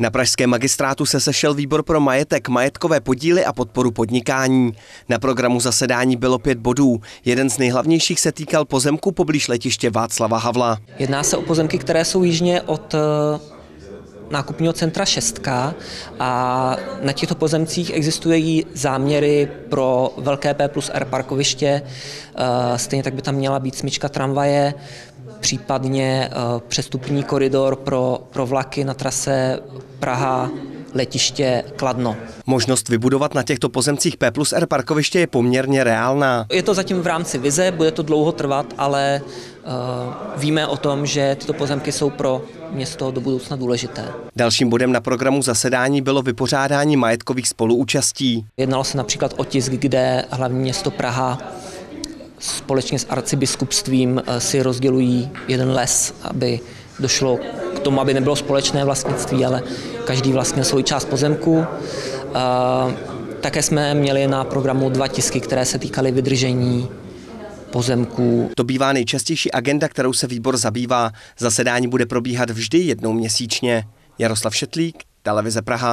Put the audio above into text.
Na pražském magistrátu se sešel výbor pro majetek, majetkové podíly a podporu podnikání. Na programu zasedání bylo pět bodů. Jeden z nejhlavnějších se týkal pozemku poblíž letiště Václava Havla. Jedná se o pozemky, které jsou jižně od nákupního centra Šestka a na těchto pozemcích existují záměry pro velké P plus R parkoviště, stejně tak by tam měla být smyčka tramvaje, případně přestupní koridor pro, pro vlaky na trase Praha letiště Kladno. Možnost vybudovat na těchto pozemcích P plus R parkoviště je poměrně reálná. Je to zatím v rámci vize, bude to dlouho trvat, ale uh, víme o tom, že tyto pozemky jsou pro město do budoucna důležité. Dalším bodem na programu zasedání bylo vypořádání majetkových spoluúčastí. Jednalo se například o tisk, kde hlavní město Praha společně s arcibiskupstvím eh, si rozdělují jeden les, aby došlo tomu, aby nebylo společné vlastnictví, ale každý vlastnil svoji část pozemku. Také jsme měli na programu dva tisky, které se týkaly vydržení pozemků. To bývá nejčastější agenda, kterou se výbor zabývá. Zasedání bude probíhat vždy jednou měsíčně. Jaroslav Šetlík, Televize Praha.